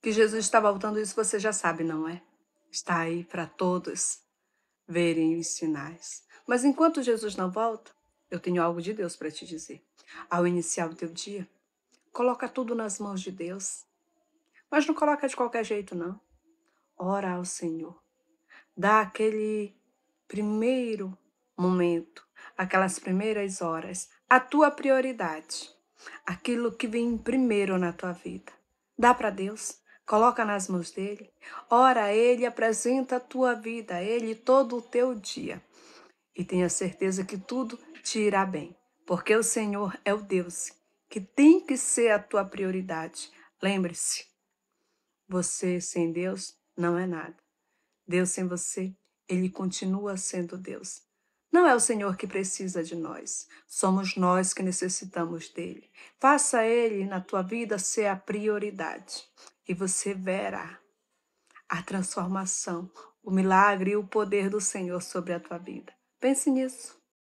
Que Jesus está voltando, isso você já sabe, não é? Está aí para todos verem os sinais. Mas enquanto Jesus não volta, eu tenho algo de Deus para te dizer. Ao iniciar o teu dia, coloca tudo nas mãos de Deus. Mas não coloca de qualquer jeito, não. Ora ao Senhor. Dá aquele primeiro momento, aquelas primeiras horas, a tua prioridade, aquilo que vem primeiro na tua vida. Dá para Deus, coloca nas mãos dele, ora a ele, apresenta a tua vida a ele todo o teu dia. E tenha certeza que tudo te irá bem, porque o Senhor é o Deus que tem que ser a tua prioridade. Lembre-se, você sem Deus não é nada. Deus sem você, ele continua sendo Deus. Não é o Senhor que precisa de nós, somos nós que necessitamos dele. Faça ele na tua vida ser a prioridade e você verá a transformação, o milagre e o poder do Senhor sobre a tua vida. Pense nisso.